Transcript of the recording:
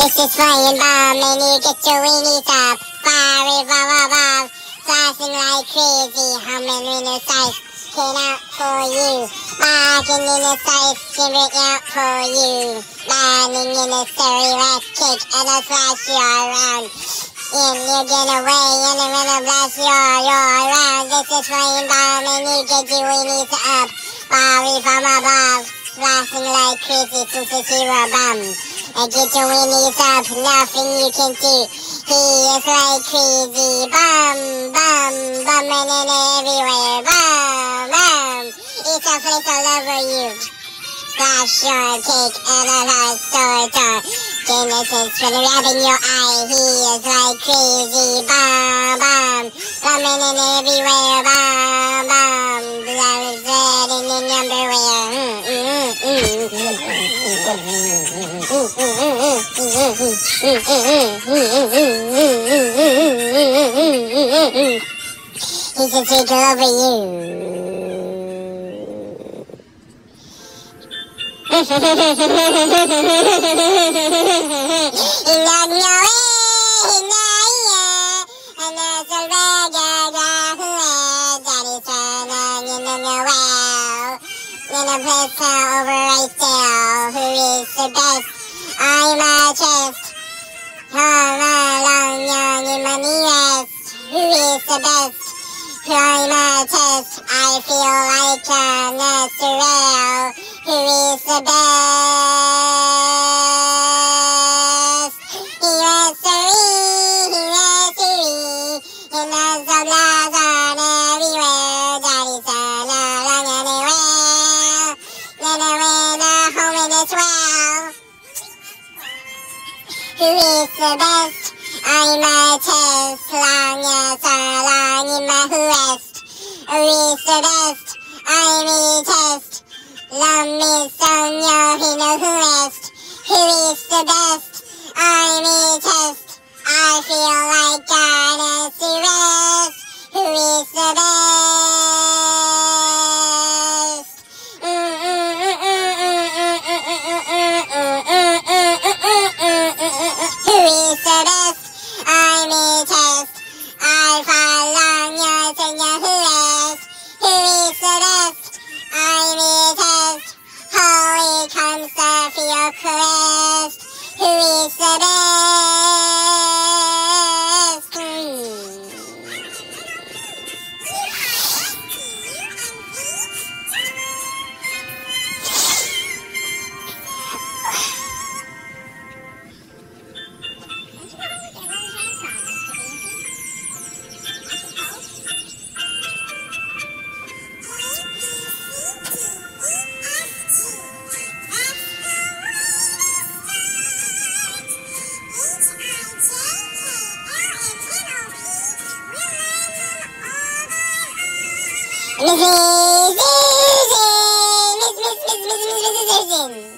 This is flying bomb and you get your weenies up. Fire, blah, blah, blah. Flashing like crazy. Humming in the sight. Came out for you. Barking in the sight. Giving out for you. Landing in a story rat cake. And I'll flash you around. And you get away and I'm gonna blast you all around. This is flying bomb and you get your weenies up. Fire from above. Flashing like crazy. Superhero bomb. I get your winnies up, nothing you can do. He is like crazy, bum, bum, bumming in everywhere, bum, bum. It's a place all over you. Flash your cake and a nice torta. Genesis for the rabbit in your eye. He is like crazy, bum, bum, bumming in everywhere, bum. He's a take over you. Over right there, who is the best? I'm a chest. Along, young in my nearest. Who is the best? I'm a test. I feel like a natural. Who is the best? Who is the best? I'm a as long in my west. Who is the best? I'm a test. Love me son, you're a west. Who is the best? I'm a test. I feel like God Who is the best? Mrs. Susan! Miss, Miss, Miss, Miss,